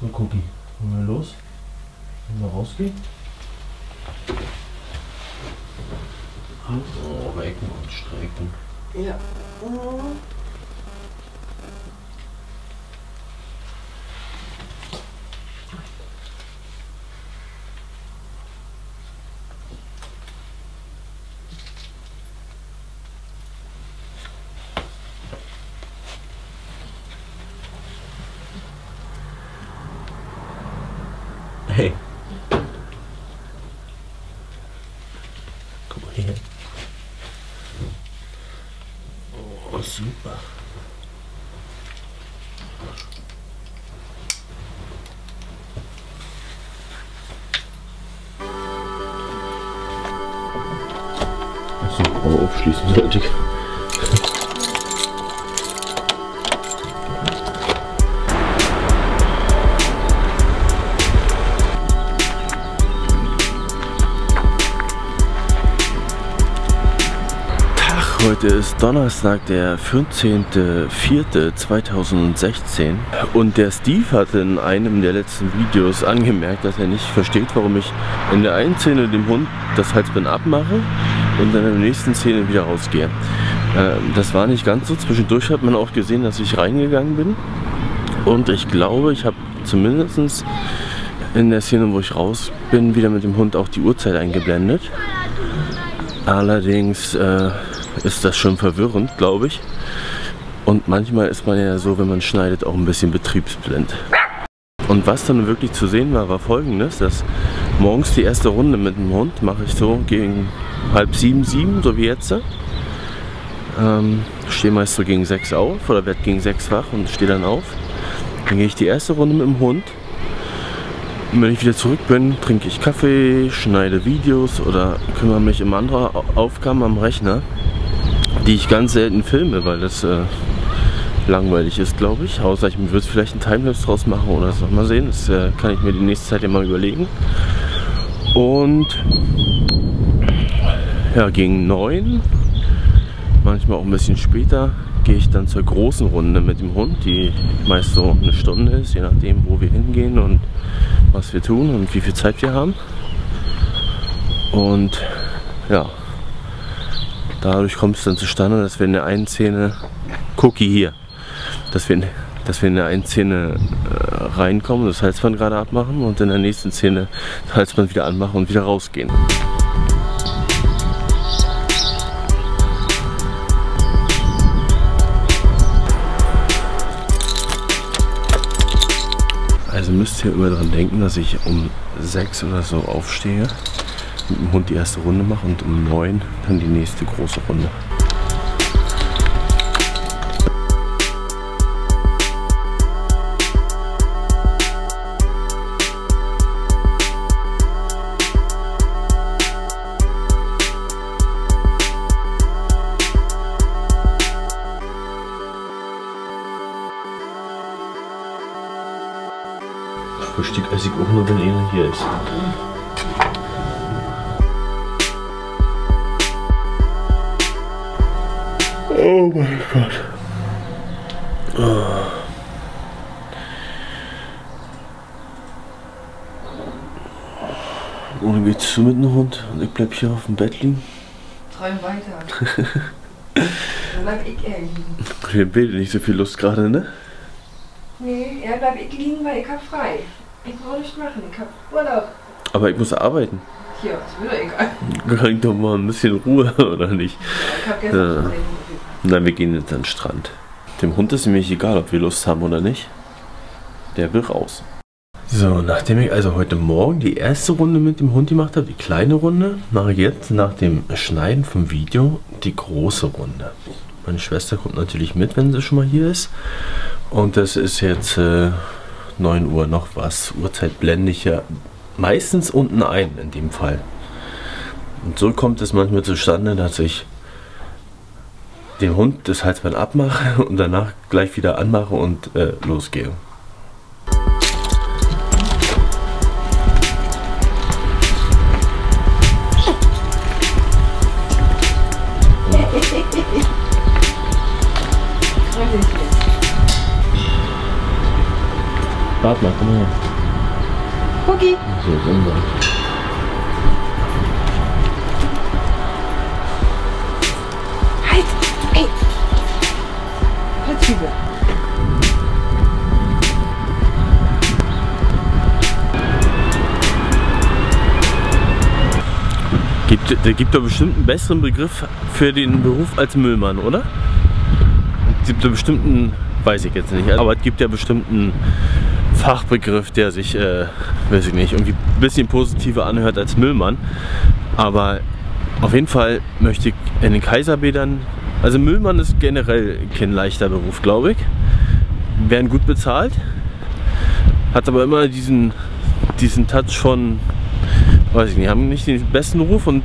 So, Cookie. Wollen wir los? Wollen wir rausgehen? Oh, aber Ecken und Strecken. Ja. Hey. Guck mal hier. Oh, super. So, aufschließen sollte ich. Heute ist Donnerstag, der 14.04.2016 und der Steve hat in einem der letzten Videos angemerkt, dass er nicht versteht, warum ich in der einen Szene dem Hund das Halsband abmache und dann in der nächsten Szene wieder rausgehe. Äh, Das war nicht ganz so. Zwischendurch hat man auch gesehen, dass ich reingegangen bin und ich glaube, ich habe zumindest in der Szene, wo ich raus bin, wieder mit dem Hund auch die Uhrzeit eingeblendet. Allerdings äh, ist das schon verwirrend, glaube ich. Und manchmal ist man ja so, wenn man schneidet, auch ein bisschen betriebsblind. Und was dann wirklich zu sehen war, war folgendes, dass morgens die erste Runde mit dem Hund mache ich so gegen halb sieben, sieben, so wie jetzt. Ähm, stehe meist so gegen sechs auf oder werde gegen sechs wach und stehe dann auf. Dann gehe ich die erste Runde mit dem Hund. Und wenn ich wieder zurück bin, trinke ich Kaffee, schneide Videos oder kümmere mich um andere Au- Aufgaben am Rechner, die ich ganz selten filme, weil das äh, langweilig ist, glaube ich. Außer ich würde vielleicht einen Timelapse draus machen oder so. Mal sehen, das äh, kann ich mir die nächste Zeit ja mal überlegen. Und ja, gegen neun, manchmal auch ein bisschen später, gehe ich dann zur großen Runde mit dem Hund, die meist so eine Stunde ist, je nachdem, wo wir hingehen und was wir tun und wie viel Zeit wir haben. Und ja, dadurch kommt es dann zustande, dass wir in der einen Szene, Cookie hier, dass wir in, dass wir in der einen Szene äh, reinkommen, das Halsband gerade abmachen und in der nächsten Szene das Halsband wieder anmachen und wieder rausgehen. Also müsst ihr immer daran denken, dass ich um sechs oder so aufstehe, mit dem Hund die erste Runde mache und um neun dann die nächste große Runde. Frühstück esse ich auch nur, wenn einer hier ist. Oh mein Gott. Und dann geht's zu mit dem Hund und ich bleib hier auf dem Bett liegen. Träum weiter. Dann bleib ich eher liegen. Wir haben beide nicht so viel Lust gerade, ne? Nee, er bleib ich liegen, weil ich hab frei. Ich brauch nicht machen, ich hab Urlaub. Aber ich muss arbeiten. Hier, ist mir doch egal. Krieg doch mal ein bisschen Ruhe, oder nicht? Ich hab gestern Ja. Nein, wir gehen jetzt an den Strand. Dem Hund ist nämlich egal, ob wir Lust haben oder nicht. Der will raus. So, nachdem ich also heute Morgen die erste Runde mit dem Hund gemacht habe, die kleine Runde, mache ich jetzt nach dem Schneiden vom Video die große Runde. Meine Schwester kommt natürlich mit, wenn sie schon mal hier ist. Und das ist jetzt äh, 9 Uhr noch was. Uhrzeit blende ich ja meistens unten ein in dem Fall. Und so kommt es manchmal zustande, dass ich den Hund das Halsband abmache und danach gleich wieder anmache und äh, losgehe. Warte mal, komm mal her. Cookie. So ist unser. Zwiebel. Gibt, der gibt doch bestimmt einen besseren Begriff für den Beruf als Müllmann, oder? Es gibt ja bestimmt einen, weiß ich jetzt nicht, aber es gibt ja bestimmt einen Fachbegriff, der sich, äh, weiß ich nicht, irgendwie ein bisschen positiver anhört als Müllmann. Aber auf jeden Fall möchte ich in den Kaiserbädern, also Müllmann ist generell kein leichter Beruf, glaube ich. Werden gut bezahlt, hat aber immer diesen, diesen Touch von weiß ich nicht, haben nicht den besten Ruf und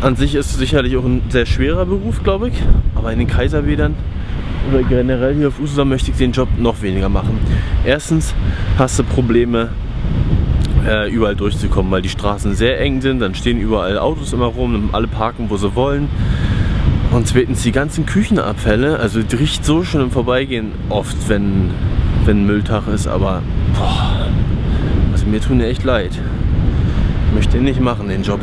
an sich ist es sicherlich auch ein sehr schwerer Beruf, glaube ich. Aber in den Kaiserbädern oder generell hier auf Usedom möchte ich den Job noch weniger machen. Erstens hast du Probleme, äh, überall durchzukommen, weil die Straßen sehr eng sind, dann stehen überall Autos immer rum, alle parken, wo sie wollen. Und zweitens die ganzen Küchenabfälle, also es riecht so schon im Vorbeigehen oft, wenn, wenn Mülltag ist, aber boah, also mir tun die echt leid möchte ihn nicht machen, den Job.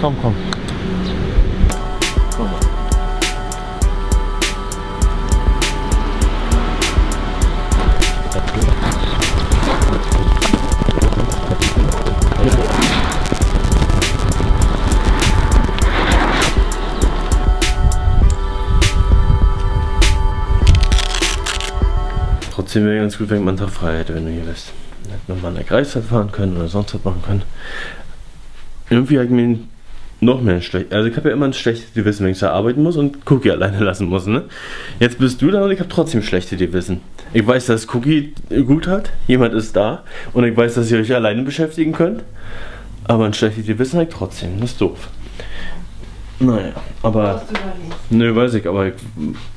Komm, komm. Komm mal. Trotzdem wäre ganz gut, wenn man Tag hätte, wenn du hier bist. Hätte nochmal in der Kreisstadt fahren können oder sonst was machen können. Irgendwie habe ich mir noch mehr schlecht. Also ich habe ja immer ein schlechtes Gewissen, wenn ich da arbeiten muss und Cookie alleine lassen muss. Ne? Jetzt bist du da und ich habe trotzdem schlechte Gewissen. Ich weiß, dass Cookie gut hat, jemand ist da und ich weiß, dass ihr euch alleine beschäftigen könnt. Aber ein schlechtes Gewissen habe ich trotzdem. Das ist doof. Naja, aber. Nö, weiß ich, aber ich,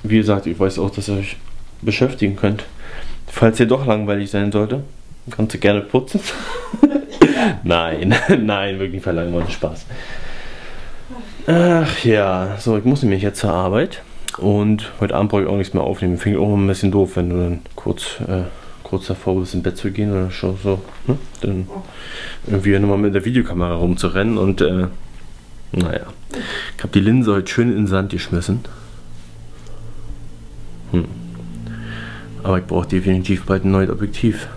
wie gesagt, ich weiß auch, dass ihr euch beschäftigen könnt. Falls ihr doch langweilig sein sollte, kannst du gerne putzen. nein, nein, wirklich verlangweilen Spaß. Ach ja, so, ich muss nämlich jetzt zur Arbeit. Und heute Abend brauche ich auch nichts mehr aufnehmen. Finde ich auch ein bisschen doof, wenn du dann kurz, äh, kurz davor bist, ins Bett zu gehen oder schon so. Ne? Dann irgendwie nochmal mit der Videokamera rumzurennen und äh, naja. Ich habe die Linse heute schön in den Sand geschmissen. Hm. Aber ich brauche definitiv bald ein neues Objektiv.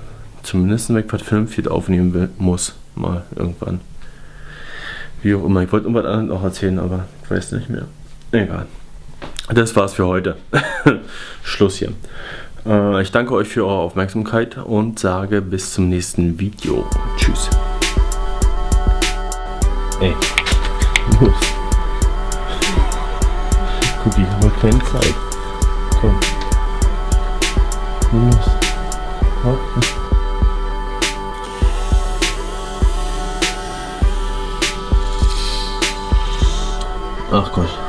Zumindest wenn ich was vernünftig aufnehmen will, muss. Mal irgendwann. Wie auch immer. Ich wollte irgendwas anderes noch erzählen, aber ich weiß nicht mehr. Egal. Das war's für heute. Schluss hier. Äh, ich danke euch für eure Aufmerksamkeit und sage bis zum nächsten Video. Tschüss. Ey. Los. Cookie, haben wir keine Zeit. Komm. Los. Hopp. Ach Gott.